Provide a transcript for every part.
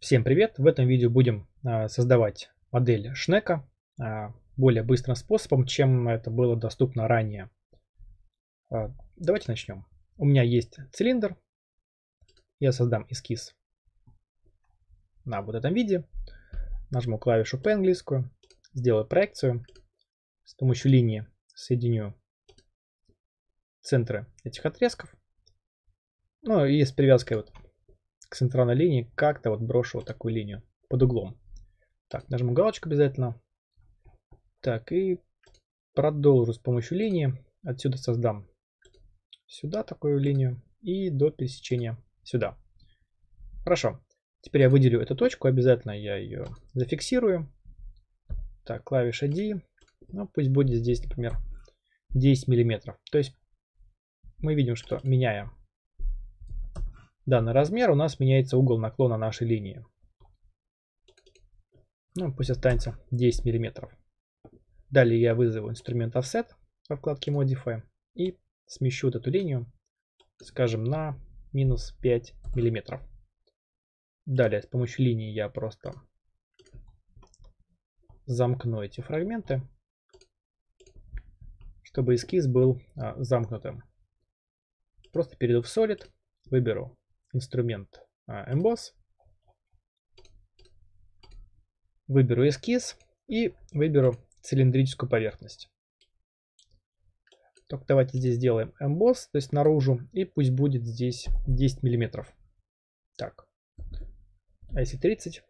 Всем привет! В этом видео будем а, создавать модель Шнека а, более быстрым способом, чем это было доступно ранее. А, давайте начнем. У меня есть цилиндр. Я создам эскиз на вот этом виде. Нажму клавишу P английскую, сделаю проекцию. С помощью линии соединю центры этих отрезков. Ну и с привязкой вот к центральной линии как-то вот брошу вот такую линию под углом. Так, нажму галочку обязательно. Так, и продолжу с помощью линии. Отсюда создам сюда такую линию и до пересечения сюда. Хорошо. Теперь я выделю эту точку, обязательно я ее зафиксирую. Так, клавиша D. Ну, пусть будет здесь, например, 10 миллиметров. То есть мы видим, что меняя данный размер, у нас меняется угол наклона нашей линии. Ну, пусть останется 10 миллиметров. Далее я вызову инструмент Offset во вкладке Modify и смещу вот эту линию, скажем, на минус 5 миллиметров. Далее с помощью линии я просто замкну эти фрагменты, чтобы эскиз был а, замкнутым. Просто перейду в Solid, выберу инструмент а, Emboss. Выберу эскиз и выберу цилиндрическую поверхность. Только давайте здесь сделаем Emboss, то есть наружу, и пусть будет здесь 10 миллиметров. Так, а если 30?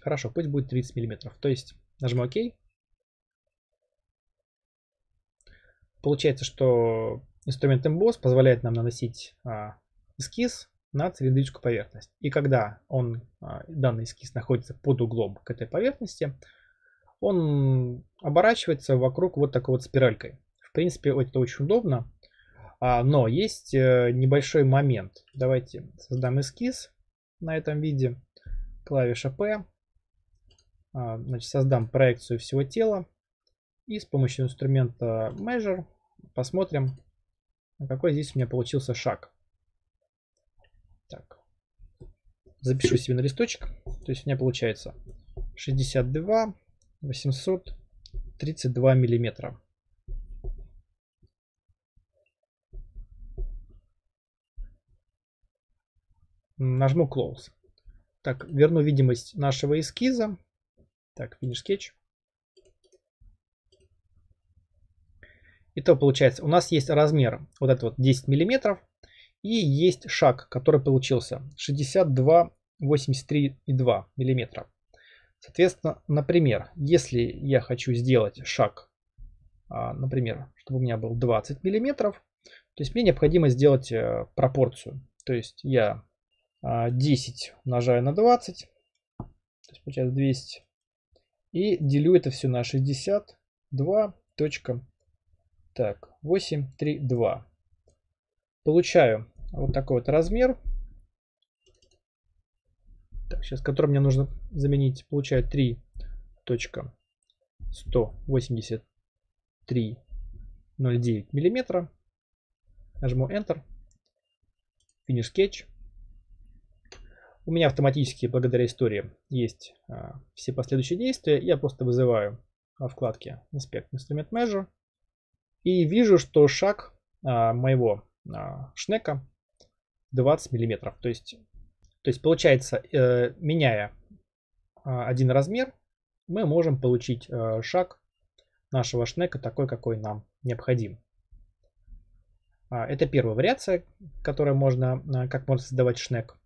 Хорошо, пусть будет 30 миллиметров. То есть нажму ОК. Получается, что инструмент Emboss позволяет нам наносить а, эскиз на цилиндрическую поверхность. И когда он, а, данный эскиз находится под углом к этой поверхности, он оборачивается вокруг вот такой вот спиралькой. В принципе, это очень удобно, а, но есть э, небольшой момент. Давайте создам эскиз на этом виде. Клавиша P. А, значит, создам проекцию всего тела. И с помощью инструмента Measure посмотрим, какой здесь у меня получился шаг. Так. Запишу себе на листочек. То есть у меня получается 62 832 миллиметра. Нажму Close. Так, верну видимость нашего эскиза. Так, Finish Sketch. Итого получается, у нас есть размер вот этот вот 10 миллиметров. И есть шаг, который получился 62 83,2 миллиметра. Соответственно, например, если я хочу сделать шаг, а, например, чтобы у меня был 20 миллиметров, то есть мне необходимо сделать э, пропорцию. То есть я 10 а, умножаю на 20, то есть получается 200, и делю это все на 62. Так, 8, 3, 2. Получаю вот такой вот размер. Так, сейчас, который мне нужно заменить, получаю 3.183.09 миллиметра. Нажму Enter. Finish Sketch. У меня автоматически, благодаря истории, есть а, все последующие действия. Я просто вызываю во вкладке Inspect Instrument Measure. И вижу, что шаг а, моего шнека 20 миллиметров. То есть, то есть получается, э, меняя а, один размер, мы можем получить э, шаг нашего шнека такой, какой нам необходим. А, это первая вариация, которая можно, а, как можно создавать шнек.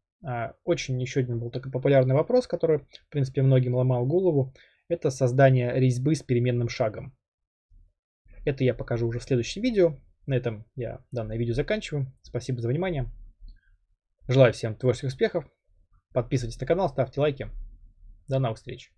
Очень еще один был такой популярный вопрос, который, в принципе, многим ломал голову. Это создание резьбы с переменным шагом. Это я покажу уже в следующем видео. На этом я данное видео заканчиваю. Спасибо за внимание. Желаю всем творческих успехов. Подписывайтесь на канал, ставьте лайки. До новых встреч.